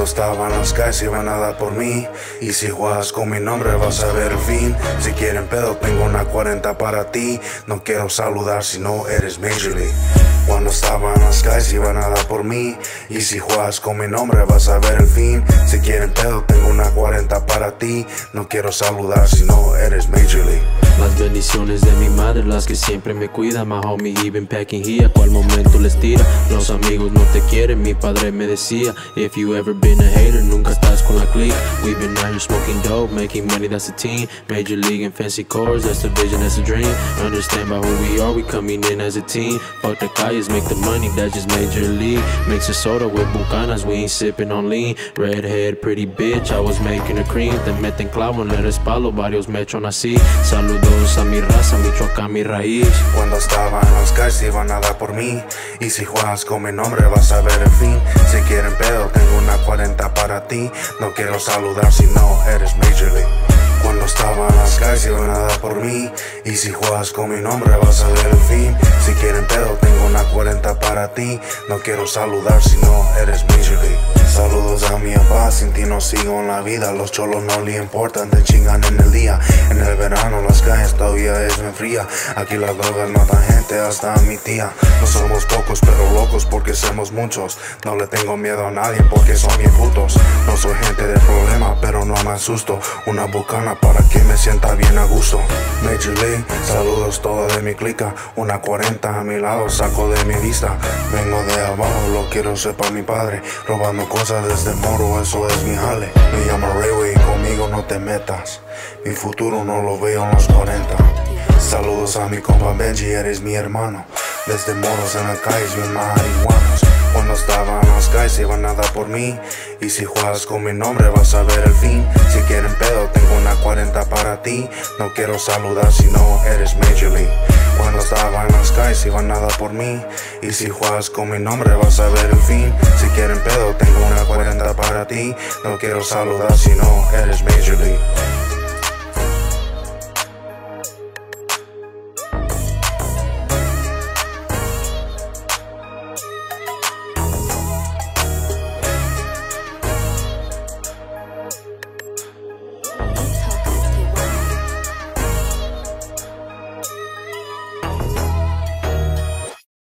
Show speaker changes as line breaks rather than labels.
Cuando estaba en las calles iban a dar por mí. Y si juegas con mi nombre vas a ver el fin. Si quieren pedo tengo una 40 para ti. No quiero saludar si no eres Major League. Cuando estaba en las calles iban a dar por mí. Y si juegas con mi nombre vas a ver el fin. Si quieren pedo tengo una 40 para ti. No quiero saludar si no eres Major League.
Las bendiciones de mi madre las que siempre me cuida. My homie even packing here cual momento les tira. Los amigos no te quieren, mi padre me decía. If you ever been a hater, nunca estás con la clique We've been out here smoking dope, making money, that's a team. Major League and fancy cars, that's the vision, that's a dream. Understand by who we are, we coming in as a team. Fuck the calles, make the money, that just Major League Mix a soda with bucanas, we ain't sipping on lean. Redhead, pretty bitch, I was making a cream. Te meten clavo en el espaldo, varios me echan así. Saludos a mi raza, Michoacán, mi raíz.
Cuando estaba en las calles iban a dar por mí. Y si juegas con mi nombre vas a ver el fin. Si quieren pedo tengo una 40 para ti. No quiero saludar si no eres Major League. Cuando estaba en las calles iban a dar por mí. Y si juegas con mi nombre vas a ver el fin. Si No quiero saludar si no eres League Saludos a mi papá, sin ti no sigo en la vida. Los cholos no le importan, te chingan en el día. En el verano las calles todavía es muy fría. Aquí las drogas matan gente, hasta a mi tía. No somos pocos, pero locos porque somos muchos. No le tengo miedo a nadie porque son bien putos. No soy gente de problema, pero me asusto. Una bucana para que me sienta bien a gusto. Major League, saludos todo de mi clica. Una 40 a mi lado, saco de mi vista. Vengo de abajo, lo quiero ser para mi padre. Robando cosas desde moro, eso es mi jale. Me llamo Rayway, conmigo no te metas. Mi futuro no lo veo en los 40 Saludos a mi compa Benji, eres mi hermano. Desde moros en la calle, bien marihuanos cuando estaba en las calles iban a dar por mí. Y si juegas con mi nombre vas a ver el fin. Si quieren pedo tengo una 40 para ti. No quiero saludar si no eres Major League. Cuando estaba en las calles iban a dar por mí. Y si juegas con mi nombre vas a ver el fin. Si quieren pedo tengo una 40 para ti. No quiero saludar si no eres